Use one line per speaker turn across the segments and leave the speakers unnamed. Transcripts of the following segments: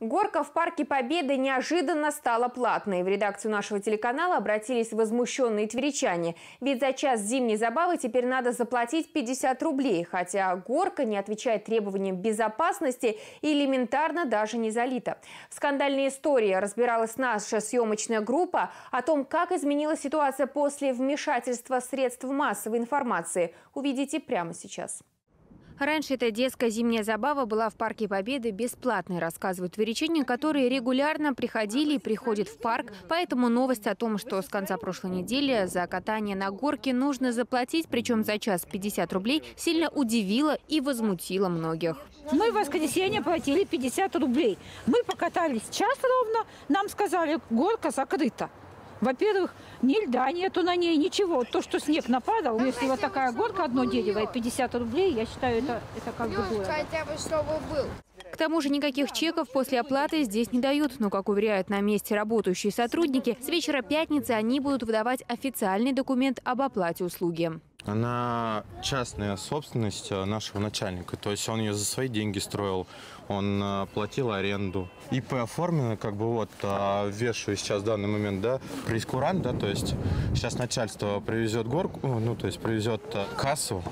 Горка в Парке Победы неожиданно стала платной. В редакцию нашего телеканала обратились возмущенные тверичане. Ведь за час зимней забавы теперь надо заплатить 50 рублей. Хотя горка не отвечает требованиям безопасности и элементарно даже не залита. В скандальной истории разбиралась наша съемочная группа о том, как изменилась ситуация после вмешательства средств массовой информации. Увидите прямо сейчас. Раньше эта детская зимняя забава была в Парке Победы бесплатной, рассказывают тверичане, которые регулярно приходили и приходят в парк. Поэтому новость о том, что с конца прошлой недели за катание на горке нужно заплатить, причем за час 50 рублей, сильно удивила и возмутила многих.
Мы в воскресенье платили 50 рублей. Мы покатались час ровно, нам сказали, горка закрыта. Во-первых, ни льда нету на ней, ничего. То, что снег нападал, если вот такая горка, одно дерево и 50 рублей, я считаю, это, это как бы дорого.
хотя бы чтобы был.
К тому же никаких чеков после оплаты здесь не дают. Но, как уверяют на месте работающие сотрудники, с вечера пятницы они будут выдавать официальный документ об оплате услуги.
Она частная собственность э, нашего начальника. То есть он ее за свои деньги строил. Он э, платил аренду. ИП оформлено, как бы вот, а вешаю сейчас в данный момент, да, прескурант, да, то есть сейчас начальство привезет горку, ну, то есть привезет э, кассу,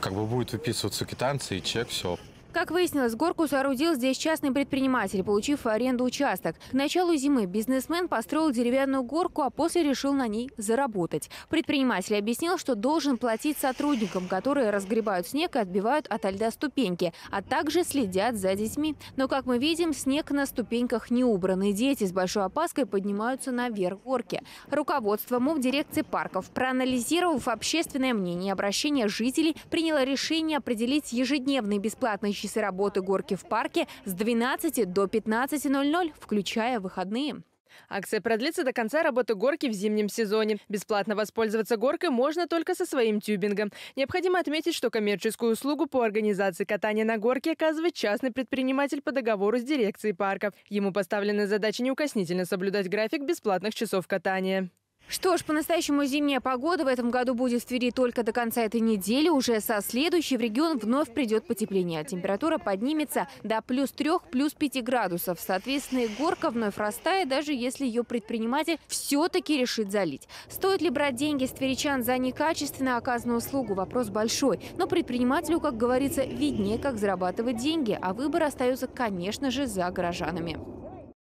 как бы будет выписываться квитанция и чек, все.
Как выяснилось, горку соорудил здесь частный предприниматель, получив в аренду участок. К началу зимы бизнесмен построил деревянную горку, а после решил на ней заработать. Предприниматель объяснил, что должен платить сотрудникам, которые разгребают снег и отбивают от льда ступеньки, а также следят за детьми. Но, как мы видим, снег на ступеньках не убран, и дети с большой опаской поднимаются наверх горки. Руководство МОВ дирекции парков, проанализировав общественное мнение и обращение жителей, приняло решение определить ежедневный бесплатный часы работы горки в парке с 12 до 15.00, включая выходные.
Акция продлится до конца работы горки в зимнем сезоне. Бесплатно воспользоваться горкой можно только со своим тюбингом. Необходимо отметить, что коммерческую услугу по организации катания на горке оказывает частный предприниматель по договору с дирекцией парка. Ему поставлена задача неукоснительно соблюдать график бесплатных часов катания.
Что ж, по-настоящему зимняя погода в этом году будет в Твери только до конца этой недели. Уже со следующей в регион вновь придет потепление. Температура поднимется до плюс 3, плюс 5 градусов. Соответственно, и горка вновь растает, даже если ее предприниматель все-таки решит залить. Стоит ли брать деньги с тверичан за некачественно оказанную услугу? Вопрос большой. Но предпринимателю, как говорится, виднее, как зарабатывать деньги. А выбор остается, конечно же, за горожанами.